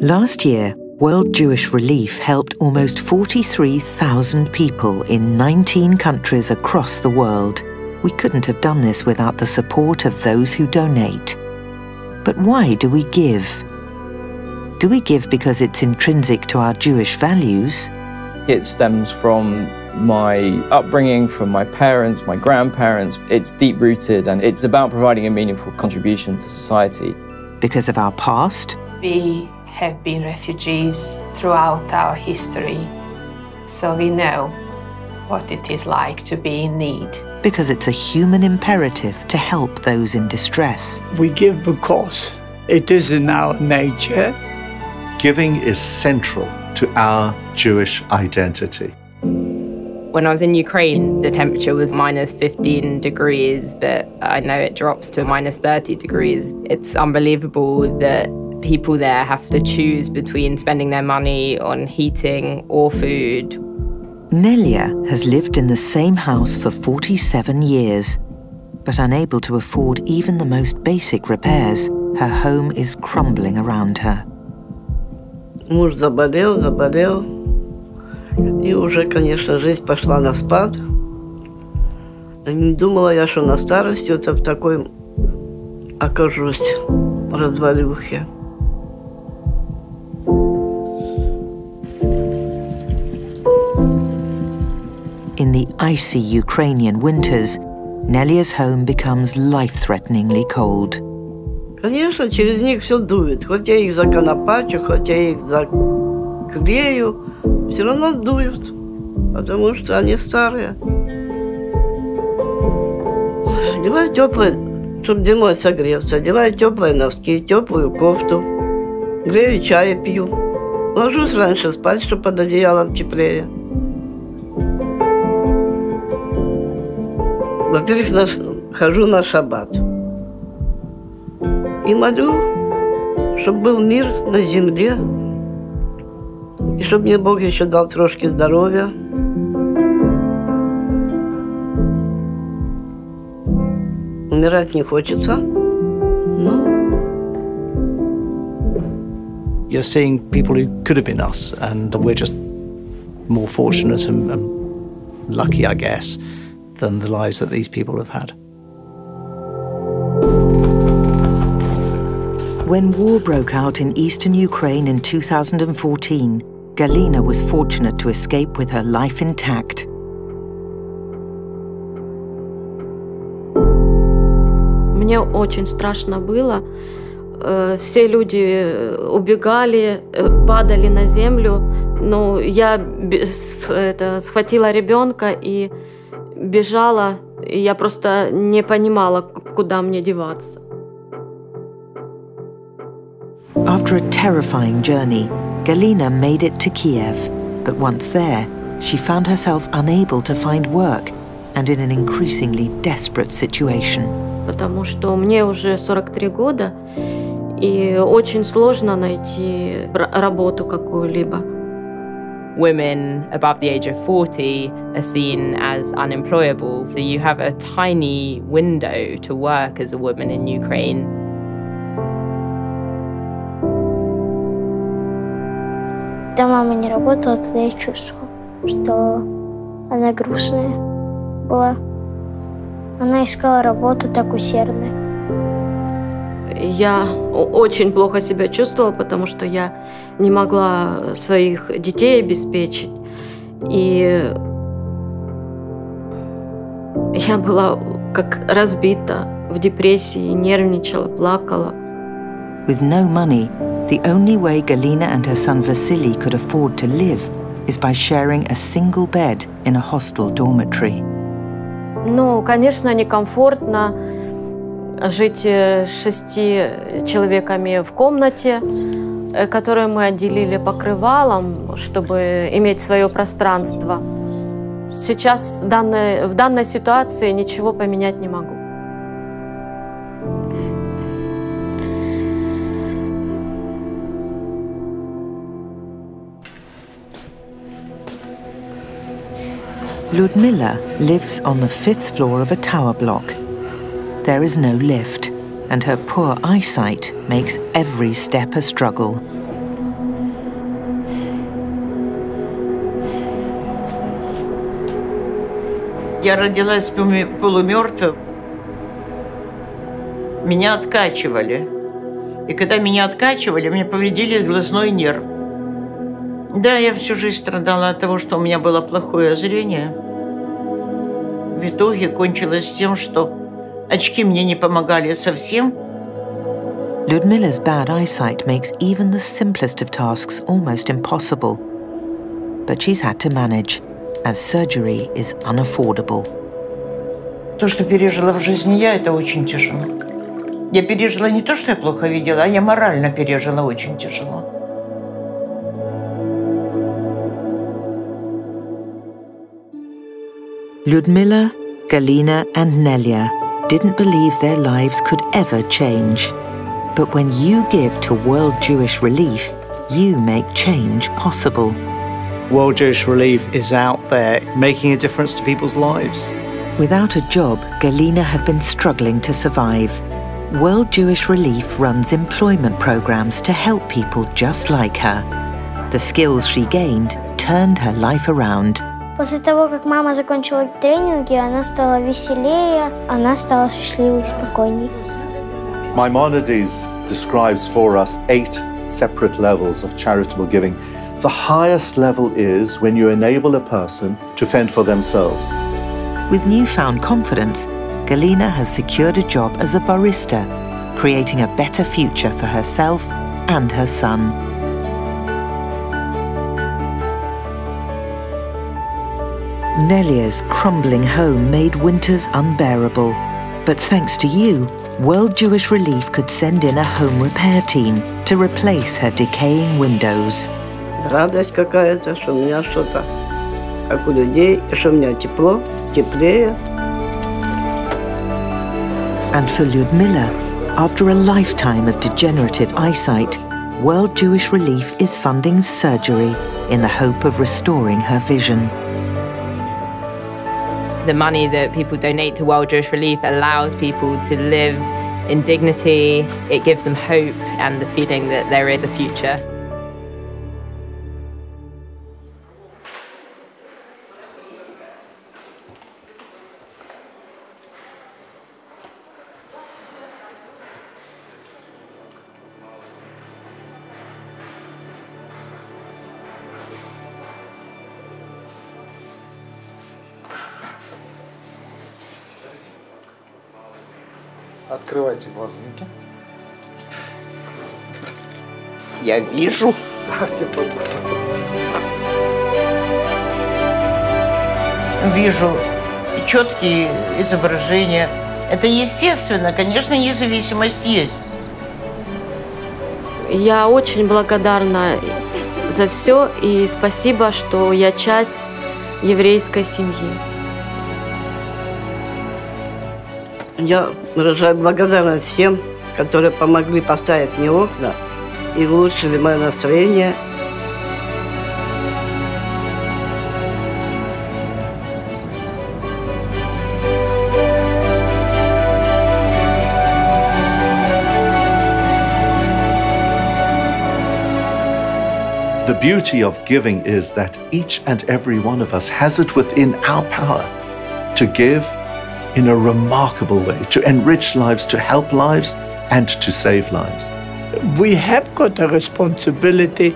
Last year, World Jewish Relief helped almost 43,000 people in 19 countries across the world. We couldn't have done this without the support of those who donate. But why do we give? Do we give because it's intrinsic to our Jewish values? It stems from my upbringing, from my parents, my grandparents. It's deep rooted and it's about providing a meaningful contribution to society. Because of our past? We have been refugees throughout our history, so we know what it is like to be in need. Because it's a human imperative to help those in distress. We give because it is in our nature giving is central to our Jewish identity. When I was in Ukraine, the temperature was minus 15 degrees, but I know it drops to minus 30 degrees. It's unbelievable that people there have to choose between spending their money on heating or food. Nelya has lived in the same house for 47 years, but unable to afford even the most basic repairs, her home is crumbling around her. Муж заболел, заболел, и уже, конечно, жизнь пошла на спад. Не думала я, что на вот такой окажусь развалюхе. in icy Ukrainian winters, Nelya's home becomes life threateningly cold. Конечно, через них все дует. Хоть я их законопачу, хоть я их заклею, все равно дуют, потому что они старые. Одеваю теплые, чтобы зимой согреться, одеваю теплые носки, теплую кофту, грею чай пью. Ложусь раньше спать, чтобы под одеялом теплее. Во-первых, хожу на шаббат. И молю, чтобы был мир на земле, и чтобы мне Бог еще дал трошки здоровья. Умирать не хочется, но... You're seeing people who could have been us, and we're just more fortunate and, and lucky, I guess, than the lives that these people have had. When war broke out in eastern Ukraine in 2014, Galina was fortunate to escape with her life intact. Мне очень страшно было. Все люди убегали, падали на землю. Но я это, схватила ребенка и бежала. И я просто не понимала, куда мне деваться. After a terrifying journey, Galina made it to Kiev, but once there, she found herself unable to find work and in an increasingly desperate situation. Потому что мне уже 43 года, и очень сложно найти работу какую-либо. Women above the age of 40 are seen as unemployable, so you have a tiny window to work as a woman in Ukraine. Когда мама не работала, тогда я чувствовала, что она грустная была. Она искала работу так усердно. Я очень плохо себя чувствовала, потому что я не могла своих детей обеспечить. И я была как разбита в депрессии, нервничала, плакала. With no money, the only way Galina and her son Vasily could afford to live is by sharing a single bed in a hostel dormitory. Ну, конечно, некомфортно жить с шести человеками в комнате, которую мы отделили покрывалом, чтобы иметь свое пространство. Сейчас в данной, в данной ситуации ничего поменять не могу. Ludmilla lives on the fifth floor of a tower block there is no lift, and her poor eyesight makes every step a struggle. Я родилась полумертвым. Меня откачивали. И когда меня откачивали, мне повредили глазной нерв. Да, я всю жизнь страдала от того, что у меня было плохое зрение. В итоге кончилось тем, что Очки мне не помогали совсем. Liudmila's bad eyesight makes even the simplest of tasks almost impossible. But she's had to manage, as surgery is unaffordable. То, что пережила в жизни я, это очень тяжело. Я пережила не то, что я плохо видела, а я морально пережила очень тяжело. Людмила, Galina and Nelya didn't believe their lives could ever change. But when you give to World Jewish Relief, you make change possible. World Jewish Relief is out there making a difference to people's lives. Without a job, Galina had been struggling to survive. World Jewish Relief runs employment programs to help people just like her. The skills she gained turned her life around. После того, как мама закончила тренинги, она стала веселее, она стала счастливой и спокойней. Maimonides describes for us eight separate levels of charitable giving. The highest level is when you enable a person to fend for themselves. With newfound confidence, Galina has secured a job as a barista, creating a better future for herself and her son. Nelya's crumbling home made winters unbearable. But thanks to you, World Jewish Relief could send in a home repair team to replace her decaying windows. Радость какая-то, что у меня что-то, как у людей, что у меня тепло, теплее. And for Liudmila, after a lifetime of degenerative eyesight, World Jewish Relief is funding surgery in the hope of restoring her vision. The money that people donate to World Jewish Relief allows people to live in dignity. It gives them hope and the feeling that there is a future. Открывайте глазки. Я вижу. Ставьте. Вижу четкие изображения. Это естественно, конечно, независимость есть. Я очень благодарна за все и спасибо, что я часть еврейской семьи. Я выражаю благодарность всем, которые помогли поставить мне окна и улучшили мое настроение. The beauty of giving is that each and every one of us has it within our power to give in a remarkable way, to enrich lives, to help lives, and to save lives. We have got a responsibility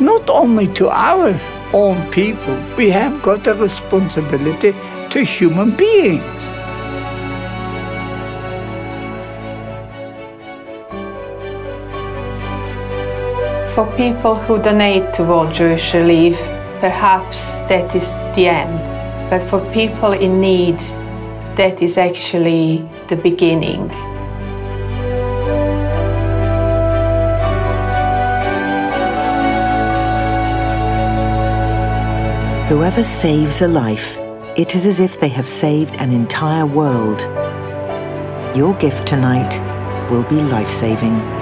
not only to our own people, we have got a responsibility to human beings. For people who donate to World Jewish Relief, perhaps that is the end. But for people in need, that is actually the beginning. Whoever saves a life, it is as if they have saved an entire world. Your gift tonight will be life saving.